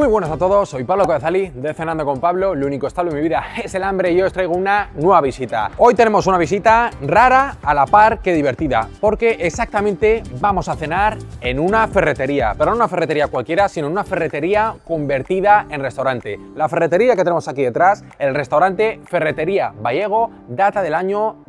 Muy buenas a todos, soy Pablo Codazali de Cenando con Pablo. Lo único estable en mi vida es el hambre y os traigo una nueva visita. Hoy tenemos una visita rara a la par que divertida, porque exactamente vamos a cenar en una ferretería, pero no una ferretería cualquiera, sino una ferretería convertida en restaurante. La ferretería que tenemos aquí detrás, el restaurante Ferretería Vallego, data del año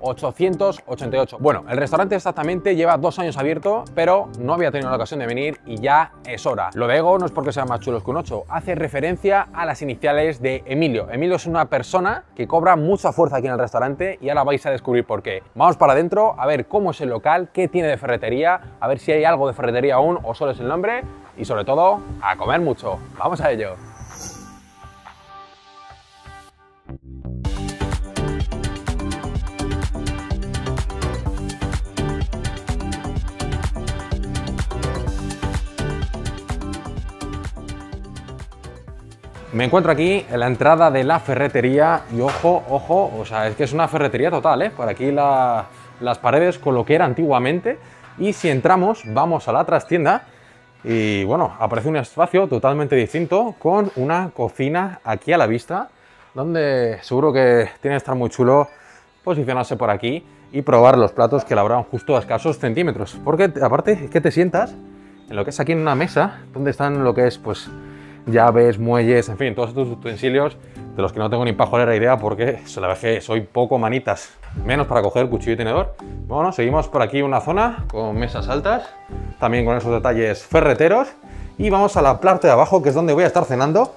1888. Bueno, el restaurante exactamente lleva dos años abierto, pero no había tenido la ocasión de venir y ya es hora. Lo de no es porque sea más chulos que un 8. Hace referencia a las iniciales de Emilio. Emilio es una persona que cobra mucha fuerza aquí en el restaurante y ahora vais a descubrir por qué. Vamos para adentro a ver cómo es el local, qué tiene de ferretería, a ver si hay algo de ferretería aún o solo es el nombre y sobre todo a comer mucho. Vamos a ello. Me encuentro aquí en la entrada de la ferretería y ojo, ojo, o sea, es que es una ferretería total, ¿eh? Por aquí la- las paredes con lo que era antiguamente y si entramos vamos a la trastienda y bueno, aparece un espacio totalmente distinto con una cocina aquí a la vista donde seguro que tiene que estar muy chulo posicionarse por aquí y probar los platos que elaboran justo a escasos centímetros. Porque aparte es que te sientas en lo que es aquí en una mesa donde están lo que es pues llaves, muelles, en fin, todos estos utensilios de los que no tengo ni pajolera idea porque la verdad es que soy poco manitas, menos para coger cuchillo y tenedor. Bueno, seguimos por aquí una zona con mesas altas, también con esos detalles ferreteros y vamos a la parte de abajo que es donde voy a estar cenando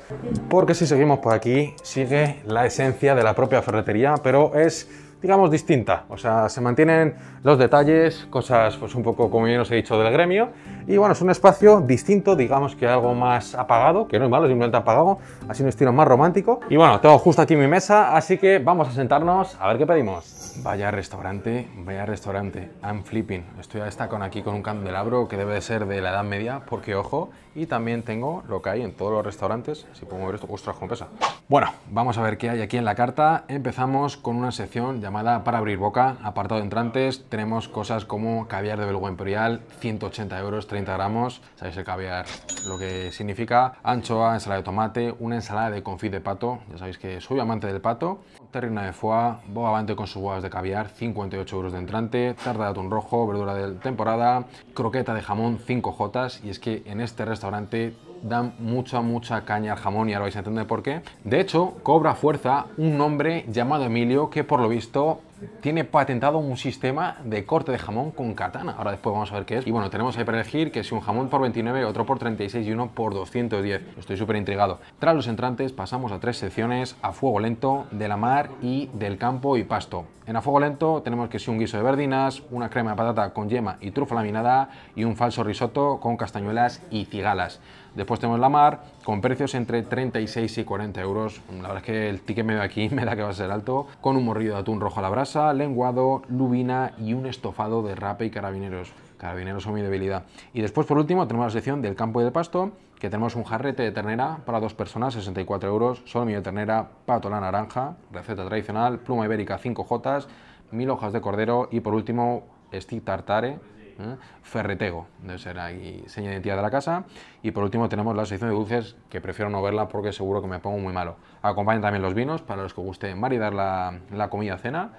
porque si seguimos por aquí sigue la esencia de la propia ferretería, pero es digamos distinta, o sea, se mantienen los detalles, cosas pues un poco como bien os he dicho del gremio y bueno, es un espacio distinto, digamos que algo más apagado, que no es malo, simplemente apagado, así un estilo más romántico. Y bueno, tengo justo aquí mi mesa, así que vamos a sentarnos a ver qué pedimos. Vaya restaurante, vaya restaurante, I'm flipping. Estoy a esta con aquí con un candelabro que debe de ser de la Edad Media, porque ojo, y también tengo lo que hay en todos los restaurantes, si puedo mover esto, ostras, cómo pesa. Bueno, vamos a ver qué hay aquí en la carta. Empezamos con una sección llamada para abrir boca, apartado de entrantes. Tenemos cosas como caviar de Belgo Imperial, 180 euros, 30 gramos. ¿Sabéis el caviar? Lo que significa anchoa, ensalada de tomate, una ensalada de confit de pato. Ya sabéis que soy amante del pato. Terrina de foie, bogavante con sus huevas de caviar, 58 euros de entrante. Tarta de atún rojo, verdura de temporada. Croqueta de jamón, 5 jotas. Y es que en este restaurante dan mucha, mucha caña al jamón y ahora vais a entender por qué. De hecho, cobra fuerza un hombre llamado Emilio que por lo visto tiene patentado un sistema de corte de jamón con katana. Ahora después vamos a ver qué es. Y bueno, tenemos ahí para elegir que si un jamón por 29, otro por 36 y uno por 210. Estoy súper intrigado. Tras los entrantes pasamos a tres secciones a fuego lento, de la mar y del campo y pasto. En a fuego lento tenemos que si un guiso de verdinas, una crema de patata con yema y trufa laminada y un falso risotto con castañuelas y cigalas. Después tenemos la mar, con precios entre 36 y 40 euros. La verdad es que el ticket medio aquí me da que va a ser alto. Con un morrillo de atún rojo a la brasa, lenguado, lubina y un estofado de rape y carabineros. Carabineros son mi debilidad. Y después, por último, tenemos la sección del campo y del pasto, que tenemos un jarrete de ternera para dos personas, 64 euros, solo de ternera, pato la naranja, receta tradicional, pluma ibérica 5 jotas, mil hojas de cordero y por último, stick tartare, ¿eh? ferretego, debe ser ahí seña de identidad de la casa. Y por último tenemos la sección de dulces, que prefiero no verla porque seguro que me pongo muy malo. Acompañan también los vinos, para los que guste maridar la, la comida-cena.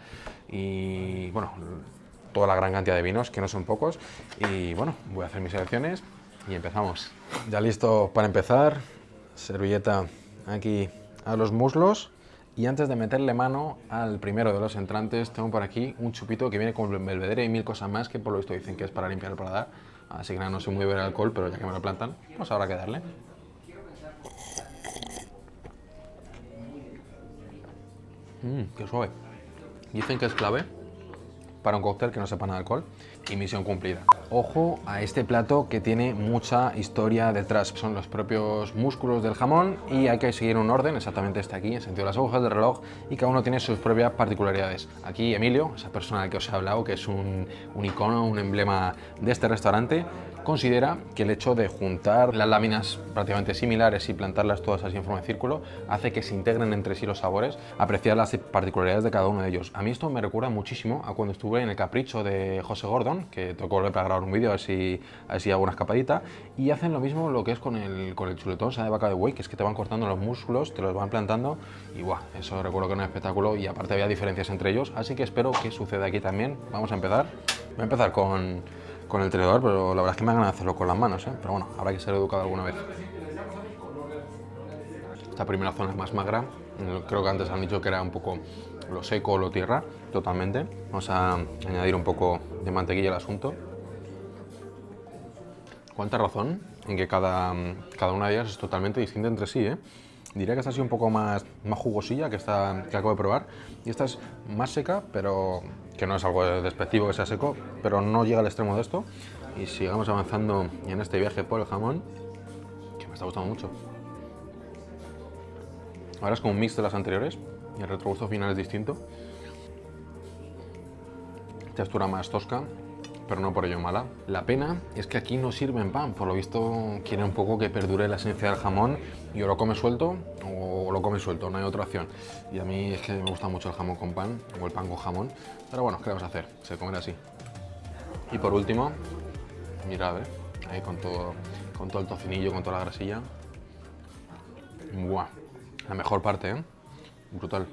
Y bueno, toda la gran cantidad de vinos, que no son pocos. Y bueno, voy a hacer mis selecciones y empezamos. Ya listo para empezar, servilleta aquí a los muslos. Y antes de meterle mano al primero de los entrantes, tengo por aquí un chupito que viene con belvedere y mil cosas más que por lo visto dicen que es para limpiar el paladar. Así que nada, no sé muy el alcohol, pero ya que me lo plantan, pues habrá que darle. Mmm, qué suave. Dicen que es clave para un cóctel que no sepa nada de alcohol y misión cumplida. Ojo a este plato que tiene mucha historia detrás. Son los propios músculos del jamón y hay que seguir un orden, exactamente este aquí, en sentido de las agujas del reloj, y cada uno tiene sus propias particularidades. Aquí Emilio, esa persona de que os he hablado, que es un, un icono, un emblema de este restaurante, considera que el hecho de juntar las láminas prácticamente similares y plantarlas todas así en forma de círculo hace que se integren entre sí los sabores, apreciar las particularidades de cada uno de ellos. A mí esto me recuerda muchísimo a cuando estuve en el Capricho de José Gordon, que tocó volver para grabar un vídeo a ver si, a ver si hago una escapadita, y hacen lo mismo lo que es con el, con el chuletón, sea de vaca de buey, que es que te van cortando los músculos, te los van plantando y guau, eso recuerdo que era un espectáculo y aparte había diferencias entre ellos, así que espero que suceda aquí también. Vamos a empezar. Voy a empezar con, con el tenedor, pero la verdad es que me han ganado hacerlo con las manos, ¿eh? pero bueno, habrá que ser educado alguna vez. Esta primera zona es más magra, creo que antes han dicho que era un poco lo seco o lo tierra, totalmente. Vamos a añadir un poco de mantequilla al asunto. Cuánta razón en que cada, cada una de ellas es totalmente distinta entre sí, ¿eh? Diría que esta ha sido un poco más, más jugosilla que esta que acabo de probar. Y esta es más seca, pero que no es algo despectivo que sea seco, pero no llega al extremo de esto. Y sigamos avanzando en este viaje por el jamón, que me está gustando mucho. Ahora es como un mix de las anteriores y el retrogusto final es distinto. Textura más tosca, pero no por ello mala. La pena es que aquí no sirven pan, por lo visto quiere un poco que perdure la esencia del jamón y o lo come suelto o lo come suelto, no hay otra opción. Y a mí es que me gusta mucho el jamón con pan o el pan con jamón, pero bueno, ¿qué vamos a hacer? Se comerá así. Y por último, mirad, ¿eh? ahí con todo, con todo el tocinillo, con toda la grasilla. ¡Buah! La mejor parte, ¿eh? Brutal.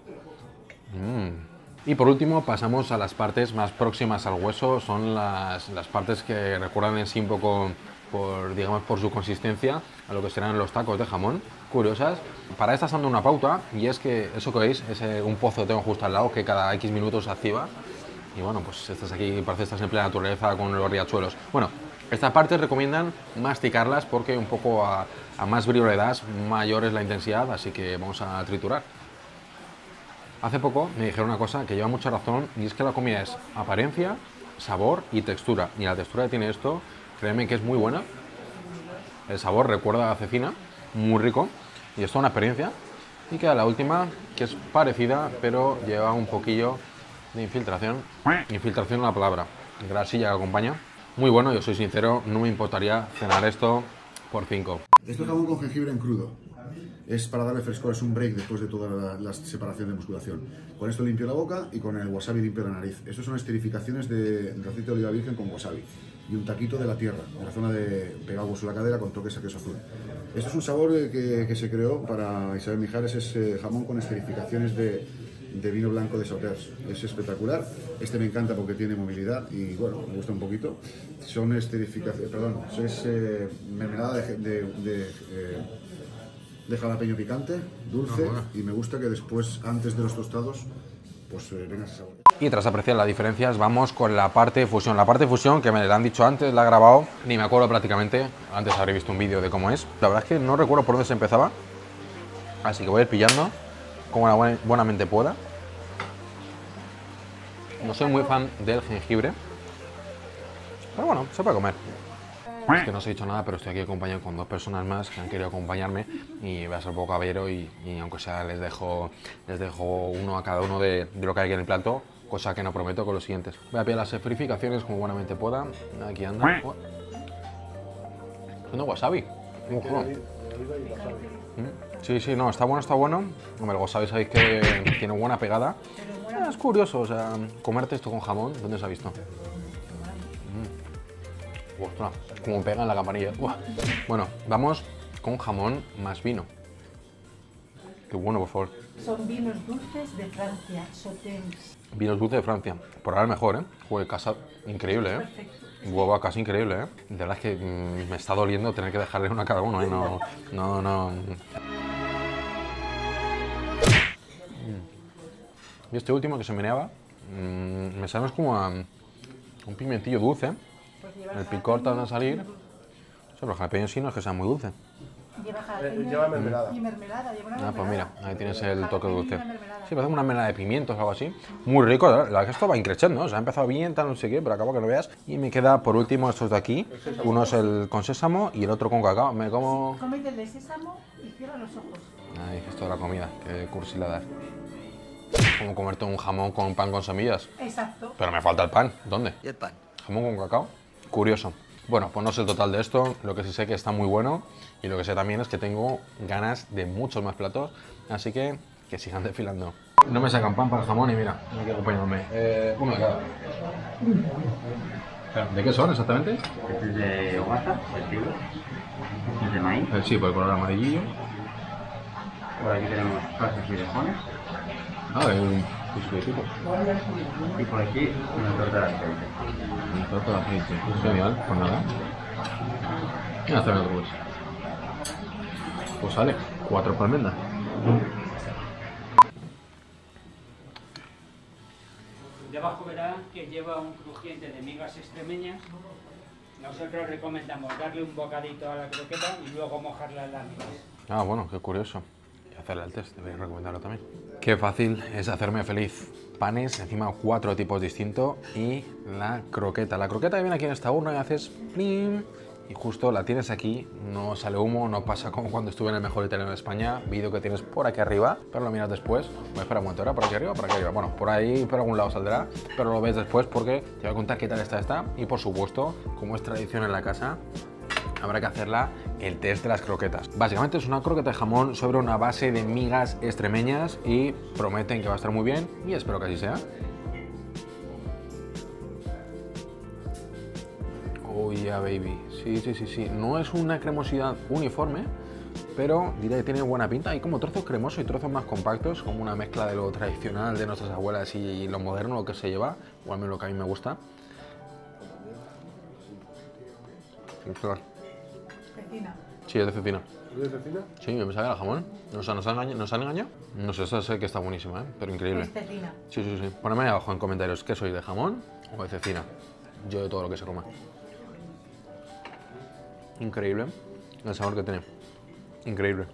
Mmm. Y por último pasamos a las partes más próximas al hueso, son las, las, partes que recuerdan en sí un poco por, digamos, por su consistencia a lo que serán los tacos de jamón, curiosas. Para esta dando una pauta y es que eso que veis es un pozo que tengo justo al lado que cada X minutos se activa y bueno, pues estás aquí, parece que estás en plena naturaleza con los riachuelos. Bueno, estas partes recomiendan masticarlas porque un poco a, más brillo le das, mayor es la intensidad, así que vamos a triturar. Hace poco me dijeron una cosa que lleva mucha razón y es que la comida es apariencia, sabor y textura. Y la textura que tiene esto, créeme que es muy buena. El sabor recuerda a cecina, muy rico. Y es una experiencia. Y queda la última, que es parecida, pero lleva un poquillo de infiltración. Infiltración es la palabra. Grasilla que acompaña. Muy bueno, yo soy sincero, no me importaría cenar esto por 5. Esto es jamón con jengibre en crudo es para darle frescor, es un break después de toda la, separación de musculación. Con esto limpio la boca y con el wasabi limpio la nariz. Estas son esterificaciones de, de, de oliva virgen con wasabi y un taquito de la tierra, en la zona de pegado hueso la cadera con toques a queso azul. Esto es un sabor que, que se creó para Isabel Mijares, es eh, jamón con esterificaciones de, de vino blanco de Sauters. Es espectacular. Este me encanta porque tiene movilidad y bueno, me gusta un poquito. Son esterificaciones, perdón, es eh, mermelada de eh, de jalapeño picante, dulce, Ah, bueno. y me gusta que después, antes de los tostados, pues eh, venga ese sabor. Y tras apreciar las diferencias, vamos con la parte de fusión. La parte de fusión, que me la han dicho antes, la he grabado, ni me acuerdo prácticamente. Antes habré visto un vídeo de cómo es. La verdad es que no recuerdo por dónde se empezaba. Así que voy a ir pillando como la buena, buenamente pueda. No soy muy fan del jengibre. Pero bueno, se puede comer. Es que no os he dicho nada, pero estoy aquí acompañado con dos personas más que han querido acompañarme y voy a ser un poco caballero y, y aunque sea les dejo, les dejo uno a cada uno de, de lo que hay aquí en el plato, cosa que no prometo con los siguientes. Voy a pillar las esferificaciones como buenamente pueda. Aquí anda. Oh. Haciendo wasabi. Ojo. Mm. Sí, sí, no, está bueno, está bueno. Hombre, el wasabi sabéis que tiene buena pegada. Es curioso, o sea, comerte esto con jamón, ¿dónde se ha visto? Ostras, como pega en la campanilla. Uah. Bueno, vamos con jamón más vino. Qué bueno, por favor. Son vinos dulces de Francia, Sotens. Vinos dulces de Francia. Por ahora el mejor, ¿eh? Joder, casa increíble, ¿eh? Perfecto. Hueva casi increíble, ¿eh? De verdad es que mm, me está doliendo tener que dejarle una a cada uno, ¿eh? No, no, no. Mm. Y este último que se meneaba, mm, me sabe más como a un pimentillo dulce. Lleva El picor tarda en salir. Sí, pero jalapeño sí no es que sea muy dulce. Lleva jalapeño Lleva mermelada. y mermelada. Lleva una Ah, pues mira, mermelada. ahí tienes el toque dulce. Sí, parece una mermelada de pimientos o algo así. Muy rico, la verdad que esto va increchando, o sea, ha empezado bien, tal, no sé qué, pero acabo que lo veas. Y me queda por último estos de aquí. Uno es el con sésamo y el otro con cacao. Me como... Cómete el de sésamo y cierra los ojos. Ay, esto de la comida, qué cursilada. Como comerte un jamón con pan con semillas. Exacto. Pero me falta el pan, ¿dónde? ¿Y el pan? Jamón con cacao. Curioso. Bueno, pues no sé el total de esto, lo que sí sé que está muy bueno y lo que sé también es que tengo ganas de muchos más platos, así que que sigan desfilando. No me sacan pan para el jamón y mira, acompañándome. Eh, uno de cada. ¿De qué son exactamente? Este es de hogata, el trigo. Este es de maíz. Eh, sí, por el color amarillillo. Por aquí tenemos pasas y lejones. Ah, de Y por aquí una torta de aceite. Un trozo de aceite. Genial, pues nada. Y hacer otro pues. Pues sale, cuatro por almendra. Debajo verá que lleva un crujiente de migas extremeñas. Nosotros recomendamos darle un bocadito a la croqueta y luego mojarla en las migas. Ah, bueno, qué curioso. Y hacerle el test, debería recomendarlo también. Qué fácil es hacerme feliz. Panes, encima cuatro tipos distintos y la croqueta. La croqueta que viene aquí en esta urna y haces plim y justo la tienes aquí, no sale humo, no pasa como cuando estuve en el mejor italiano de España, vídeo que tienes por aquí arriba, pero lo miras después. Voy a esperar un momento, ¿ahora? ¿Por aquí arriba? ¿Por aquí arriba? Bueno, por ahí, por algún lado saldrá, pero lo ves después porque te voy a contar qué tal está esta y por supuesto, como es tradición en la casa, habrá que hacerla el test de las croquetas. Básicamente es una croqueta de jamón sobre una base de migas extremeñas y prometen que va a estar muy bien y espero que así sea. Oh yeah, baby. Sí, sí, sí, sí. No es una cremosidad uniforme, pero diría que tiene buena pinta. Hay como trozos cremosos y trozos más compactos, como una mezcla de lo tradicional de nuestras abuelas y lo moderno, lo que se lleva, o lo que a mí me gusta. Ostras. Cecina. Sí, es de cecina. ¿Es de cecina? Sí, me sabe el jamón. ¿Nos, nos, han engañado, ¿Nos han engañado? No sé, esa sé que está buenísima, ¿eh? pero increíble. Es cecina. Sí, sí, sí. Ponedme ahí abajo en comentarios qué soy, de jamón o de cecina. Yo de todo lo que se coma. Increíble el sabor que tiene. Increíble.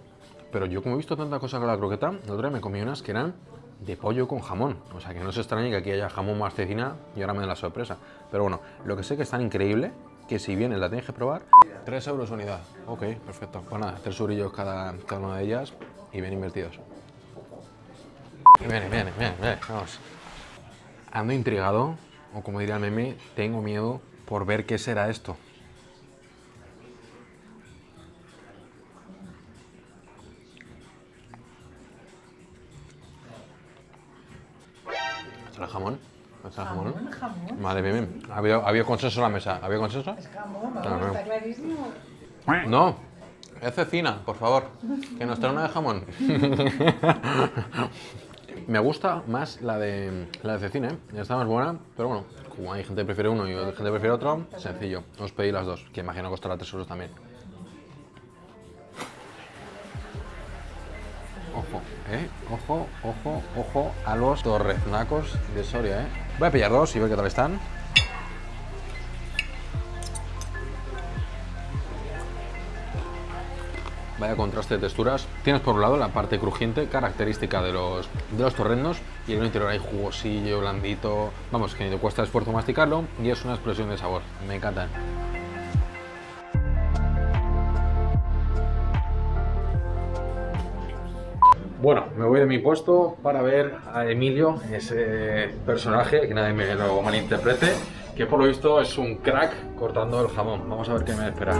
Pero yo como he visto tantas cosas con la croqueta, la otra vez me comí unas que eran de pollo con jamón. O sea que no se extrañe que aquí haya jamón más cecina y ahora me da la sorpresa. Pero bueno, lo que sé que es tan increíble que si vienes la tienes que probar. 3 euros unidad. Ok, perfecto. Pues nada, 3 eurillos cada, cada una de ellas y bien invertidos. Viene, viene, viene, vamos. Ando intrigado, o como diría el meme, tengo miedo por ver qué será esto. ¿Está el jamón? ¿Está el jamón? Jamón, jamón. Vale, bien, bien. ¿Había, había consenso en la mesa? ¿Había consenso? Es jamón, Ah, vamos, no. está clarísimo. No, es cecina, por favor. Que nos trae una de jamón. Me gusta más la de, la de cecina, ¿eh? Está más buena, pero bueno, como hay gente que prefiere uno y gente prefiere otro, sencillo. Os pedí las dos, que imagino costará 3 euros también. Ojo, ojo, ojo a los torreznacos de Soria, ¿eh? Voy a pillar dos y ver qué tal están. Vaya contraste de texturas. Tienes por un lado la parte crujiente, característica de los, de los torrendos, y en el interior hay jugosillo, blandito. Vamos, que te cuesta esfuerzo masticarlo y es una explosión de sabor. Me encantan. Bueno, me voy de mi puesto para ver a Emilio, ese personaje, que nadie me lo malinterprete, que por lo visto es un crack cortando el jamón. Vamos a ver qué me espera.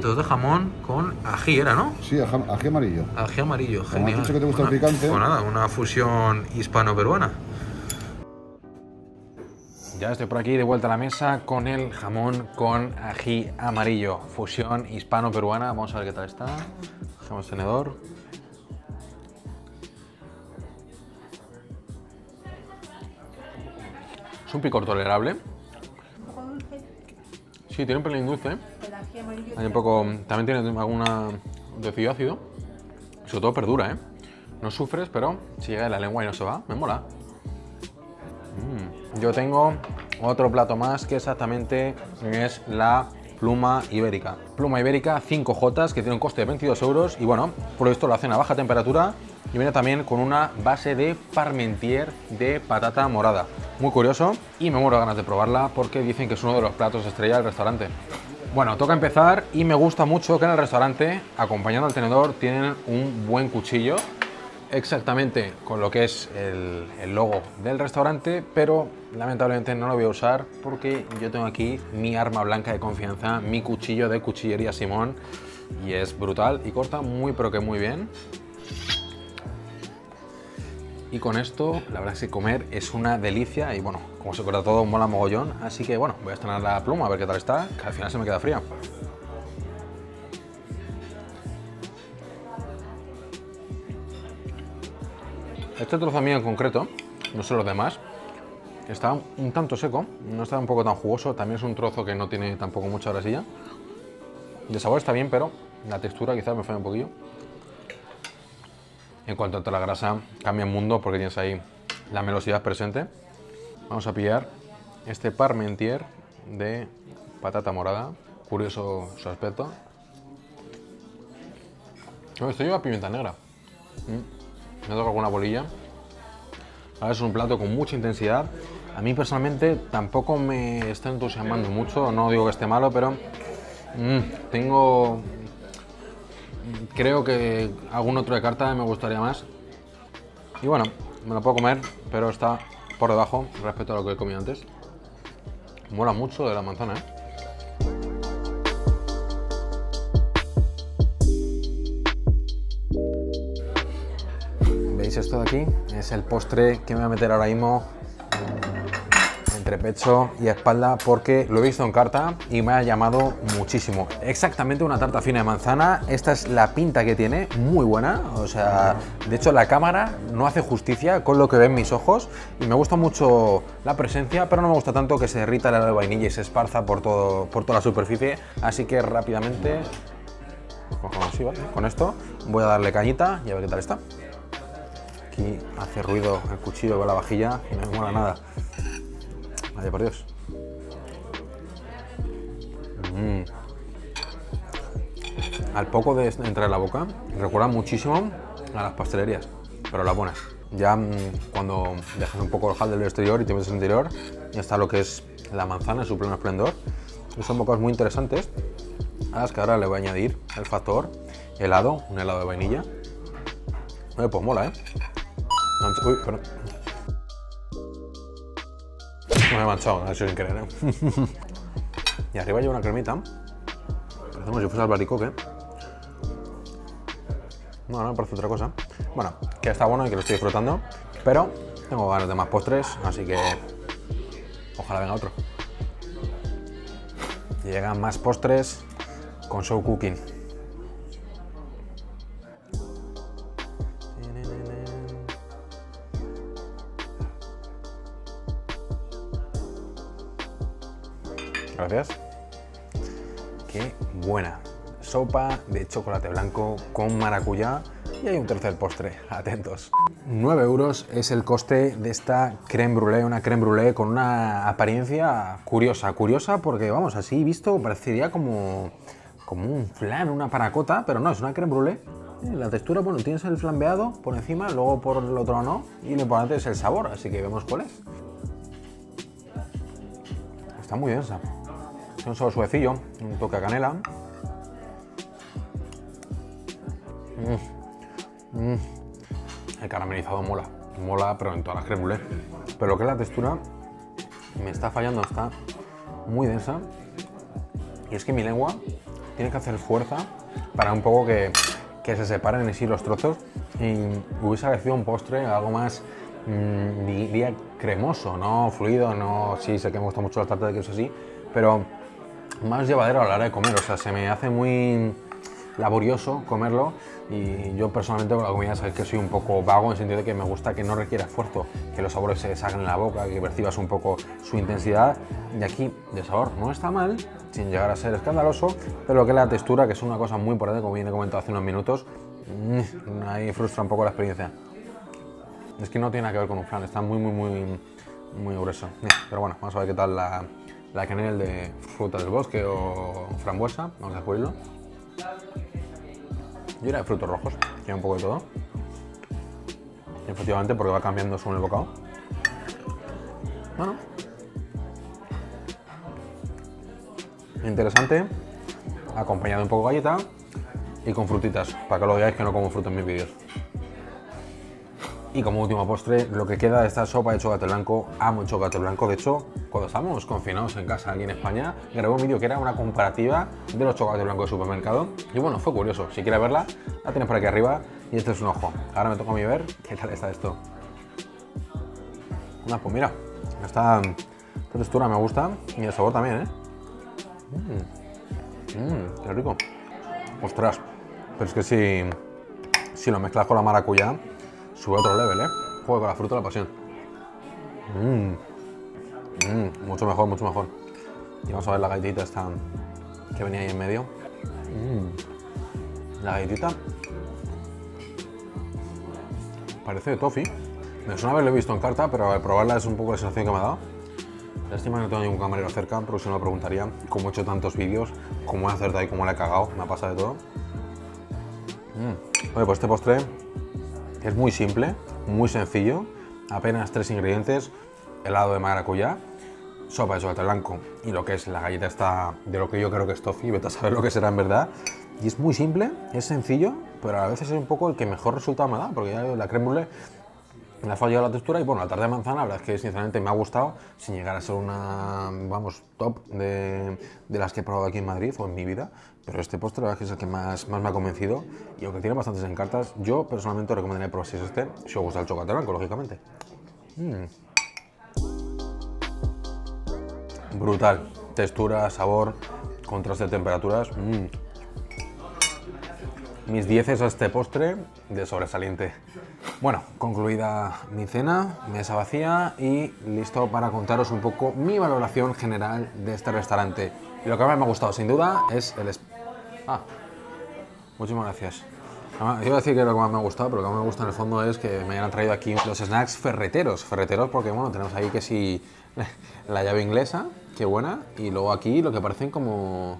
de jamón con ají, era, ¿no? Sí, ají, ají amarillo. Ají amarillo, genial. has dicho que te gusta el Una- picante. Pues nada, una fusión hispano-peruana. Ya estoy por aquí de vuelta a la mesa con el jamón con ají amarillo. Fusión hispano-peruana. Vamos a ver qué tal está. Cogemos tenedor. Es un picor tolerable. Un poco dulce, Sí, tiene un pelín dulce. Hay un poco, también tiene alguna decillo ácido. Sobre todo perdura, ¿eh? No sufres, pero si llega de la lengua y no se va, me mola. Mm. Yo tengo otro plato más que exactamente es la pluma ibérica. Pluma ibérica 5J que tiene un coste de 22 euros y bueno, por esto lo hacen a baja temperatura y viene también con una base de parmentier de patata morada. Muy curioso y me muero ganas de probarla porque dicen que es uno de los platos estrella del restaurante. Bueno, toca empezar y me gusta mucho que en el restaurante, acompañando al tenedor, tienen un buen cuchillo, exactamente con lo que es el, logo del restaurante, pero lamentablemente no lo voy a usar porque yo tengo aquí mi arma blanca de confianza, mi cuchillo de cuchillería Simón, y es brutal y corta muy pero que muy bien. Y con esto, la verdad es que comer es una delicia y bueno, como se corta todo, mola mogollón. Así que bueno, voy a estrenar la pluma a ver qué tal está, que al final se me queda fría. Este trozo a mí en concreto, no sé los demás, está un tanto seco, no está un poco tan jugoso, también es un trozo que no tiene tampoco mucha grasilla. De sabor está bien, pero la textura quizás me falla un poquillo. En cuanto a la grasa, cambia el mundo porque tienes ahí la melosidad presente. Vamos a pillar este parmentier de patata morada. Curioso su aspecto. Esto lleva pimienta negra. Mm. Me toca alguna bolilla. Ahora es un plato con mucha intensidad. A mí personalmente tampoco me está entusiasmando mucho. No digo que esté malo, pero mm, tengo creo que algún otro de carta me gustaría más. Y bueno, me lo puedo comer, pero está por debajo respecto a lo que he comido antes. Mola mucho de la manzana, ¿eh? ¿Veis esto de aquí? Es el postre que me voy a meter ahora mismo entre pecho y espalda porque lo he visto en carta y me ha llamado muchísimo. Exactamente una tarta fina de manzana, esta es la pinta que tiene, muy buena, o sea, de hecho la cámara no hace justicia con lo que ven mis ojos y me gusta mucho la presencia, pero no me gusta tanto que se derrita de vainilla y se esparza por, todo, por toda la superficie, así que rápidamente, con esto voy a darle cañita y a ver qué tal está. Aquí hace ruido el cuchillo con la vajilla y no me mola nada. Vaya por Dios. Mm. Al poco de entrar en la boca, recuerda muchísimo a las pastelerías, pero las buenas. Ya mm, cuando dejas un poco el hal del exterior y te en el interior, ya está lo que es la manzana en su pleno esplendor. Son bocas muy interesantes a las que ahora le voy a añadir el factor helado, un helado de vainilla. pues mola, ¿eh? Uy, perdón. Me he manchado, ha sido sin querer, ¿eh? y arriba lleva una cremita. Parece como si fuese albaricoque. No, no me parece otra cosa. Bueno, que está bueno y que lo estoy disfrutando. Pero tengo ganas de más postres, así que ojalá venga otro. Llegan más postres con show cooking. Gracias. Qué buena. Sopa de chocolate blanco con maracuyá y hay un tercer postre, atentos. 9 euros es el coste de esta creme brûlée, una creme brûlée con una apariencia curiosa, curiosa porque vamos, así visto parecería como, como un flan, una paracota, pero no, es una creme brûlée. La textura, bueno, tienes el flambeado por encima, luego por el otro no, y lo importante es el sabor, así que vemos cuál es. Está muy densa un sabor suavecillo, un toque a canela. Mm, mm. El caramelizado mola, mola, pero en todas las creme Pero lo que es la textura me está fallando, está muy densa. Y es que mi lengua tiene que hacer fuerza para un poco que, que se separen en sí los trozos. Y hubiese agradecido un postre, algo más, mmm, cremoso, no fluido, no. Sí, sé que me gusta mucho la tarta de queso así, pero más llevadero a la hora de comer, o sea, se me hace muy laborioso comerlo y yo personalmente con la comida sabéis que soy un poco vago en el sentido de que me gusta que no requiera esfuerzo, que los sabores se salgan en la boca, que percibas un poco su intensidad y aquí de sabor no está mal, sin llegar a ser escandaloso, pero lo que es la textura, que es una cosa muy importante, como viene comentado hace unos minutos, mm, ahí frustra un poco la experiencia. Es que no tiene nada que ver con un flan, está muy, muy, muy, muy grueso. Pero bueno, vamos a ver qué tal la, la canela de fruta del bosque o frambuesa, vamos a descubrirlo. Y era de frutos rojos, tiene un poco de todo. efectivamente, porque va cambiando según el bocado. Bueno. interesante, acompañado un poco de galleta y con frutitas, para que lo veáis que no como fruta en mis vídeos. Y como último postre, lo que queda de esta sopa de chocolate blanco, amo el chocolate blanco. De hecho, cuando estábamos confinados en casa aquí en España, grabé un vídeo que era una comparativa de los chocolates blancos de supermercado. Y bueno, fue curioso. Si quieres verla, la tienes por aquí arriba y este es un ojo. Ahora me toca a mí ver qué tal está esto. Una, pues mira, esta, esta textura me gusta y el sabor también, ¿eh? Mmm, mmm, qué rico. Ostras, pero es que si, si lo mezclas con la maracuyá, sube otro level, ¿eh? Juego con la fruta de la pasión. Mmm. Mmm, mucho mejor, mucho mejor. Y vamos a ver la galletita esta que venía ahí en medio. Mmm. La galletita parece de toffee. Me suena haberlo visto en carta, pero al probarla es un poco la sensación que me ha dado. Lástima que no tengo ningún camarero cerca, porque si no me preguntaría cómo he hecho tantos vídeos, cómo he acertado y cómo le he cagado. Me ha pasado de todo. Mm. Oye, pues este postre es muy simple, muy sencillo, apenas tres ingredientes, helado de maracuyá, sopa de chocolate blanco y lo que es la galleta está de lo que yo creo que es toffee, vete a saber lo que será en verdad. Y es muy simple, es sencillo, pero a veces es un poco el que mejor resultado me da, porque ya la creme me ha fallado la textura y bueno, la tarta de manzana, la verdad es que sinceramente me ha gustado, sin llegar a ser una, vamos, top de, de, las que he probado aquí en Madrid o en mi vida, pero este postre la verdad es que es el que más, más me ha convencido y aunque tiene bastantes en cartas, yo personalmente recomendaría probar si es este, si os gusta el chocolate blanco, lógicamente. Mm. Brutal, textura, sabor, contraste de temperaturas. Mm. Mis 10 es a este postre de sobresaliente. Bueno, concluida mi cena, mesa vacía y listo para contaros un poco mi valoración general de este restaurante. Y lo que más me ha gustado, sin duda, es el... Ah, muchísimas gracias. Iba a decir que lo que más me ha gustado, pero lo que más me gusta en el fondo es que me hayan traído aquí los snacks ferreteros. Ferreteros porque, bueno, tenemos ahí que si la llave inglesa, qué buena, y luego aquí lo que parecen como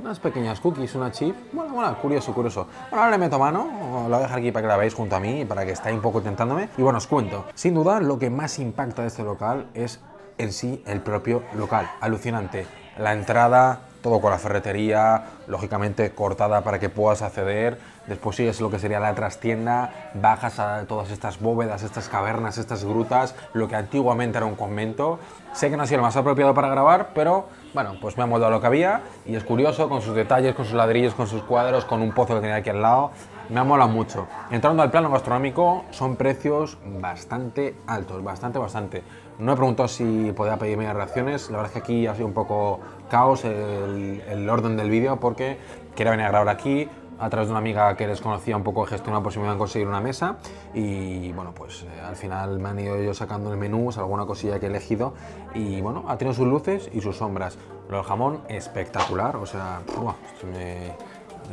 unas pequeñas cookies, una chip. Bueno, bueno, curioso, curioso. Bueno, ahora le meto mano, lo voy a dejar aquí para que la veáis junto a mí, para que estéis un poco tentándome. Y bueno, os cuento. Sin duda, lo que más impacta de este local es en sí el propio local. Alucinante. La entrada, todo con la ferretería, lógicamente cortada para que puedas acceder. Después sigues lo que sería la trastienda, bajas a todas estas bóvedas, estas cavernas, estas grutas, lo que antiguamente era un convento. Sé que no ha sido el más apropiado para grabar, pero bueno, pues me ha moldado lo que había y es curioso con sus detalles, con sus ladrillos, con sus cuadros, con un pozo que tenía aquí al lado. Me ha molado mucho. Entrando al plano gastronómico, son precios bastante altos, bastante, bastante. No he preguntado si podía pedirme reacciones, la verdad es que aquí ha sido un poco caos el, orden del vídeo porque quería venir a grabar aquí, a través de una amiga que les conocía un poco gestión por si me iban a conseguir una mesa y bueno pues eh, al final me han ido yo sacando el menú, alguna cosilla que he elegido y bueno, ha tenido sus luces y sus sombras. Lo del jamón espectacular, o sea, ¡buah! me,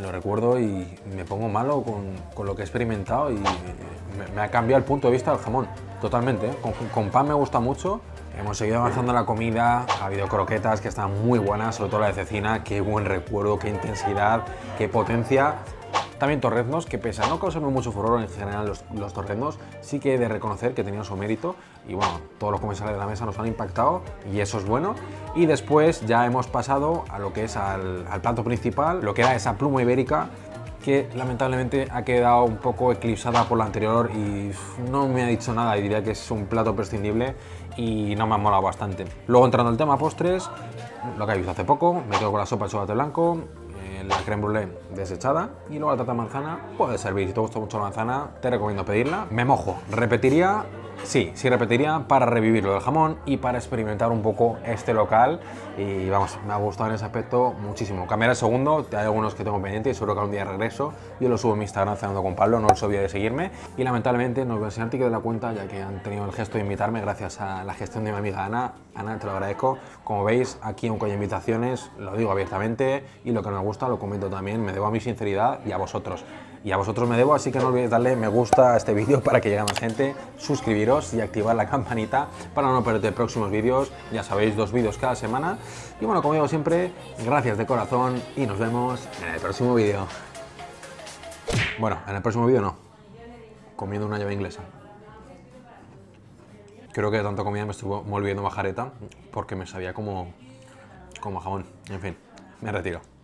lo recuerdo y me pongo malo con, con lo que he experimentado y me, me, ha cambiado el punto de vista del jamón totalmente. ¿eh? Con, pan me gusta mucho, Hemos seguido avanzando en la comida, ha habido croquetas que están muy buenas, sobre todo la de cecina, qué buen recuerdo, qué intensidad, qué potencia. También torreznos, que pese no causarme mucho furor en general los, los torreznos, sí que he de reconocer que tenían su mérito y bueno, todos los comensales de la mesa nos han impactado y eso es bueno. Y después ya hemos pasado a lo que es al, al plato principal, lo que era esa pluma ibérica que lamentablemente ha quedado un poco eclipsada por la anterior y no me ha dicho nada y diría que es un plato prescindible y no me ha molado bastante. Luego entrando al tema postres, lo que he visto hace poco, me quedo con la sopa de chocolate blanco, eh, la creme brûlée desechada y luego la tarta manzana puede servir. Si te gusta mucho la manzana, te recomiendo pedirla. Me mojo, repetiría Sí, sí repetiría para revivir lo del jamón y para experimentar un poco este local y vamos, me ha gustado en ese aspecto muchísimo. Cambiar el segundo, hay algunos que tengo pendientes y seguro que algún día regreso. Yo lo subo en mi Instagram cenando con Pablo, no os olvidéis de seguirme y lamentablemente no os voy a enseñar de la cuenta ya que han tenido el gesto de invitarme gracias a la gestión de mi amiga Ana. Ana, te lo agradezco. Como veis, aquí un con invitaciones, lo digo abiertamente y lo que no me gusta lo comento también, me debo a mi sinceridad y a vosotros y a vosotros me debo, así que no olvidéis darle me gusta a este vídeo para que llegue más gente, suscribiros y activar la campanita para no perderte próximos vídeos, ya sabéis, dos vídeos cada semana. Y bueno, como digo siempre, gracias de corazón y nos vemos en el próximo vídeo. Bueno, en el próximo vídeo no, comiendo una llave inglesa. Creo que de tanta comida me estuvo volviendo majareta porque me sabía como, como jamón, en fin. Me retiro.